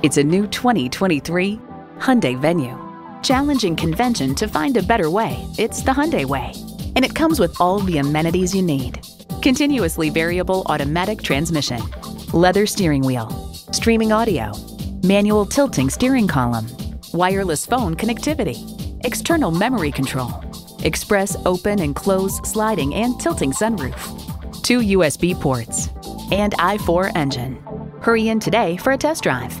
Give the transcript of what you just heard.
It's a new 2023 Hyundai Venue. Challenging convention to find a better way, it's the Hyundai way. And it comes with all the amenities you need. Continuously variable automatic transmission, leather steering wheel, streaming audio, manual tilting steering column, wireless phone connectivity, external memory control, express open and close sliding and tilting sunroof, two USB ports, and i4 engine. Hurry in today for a test drive.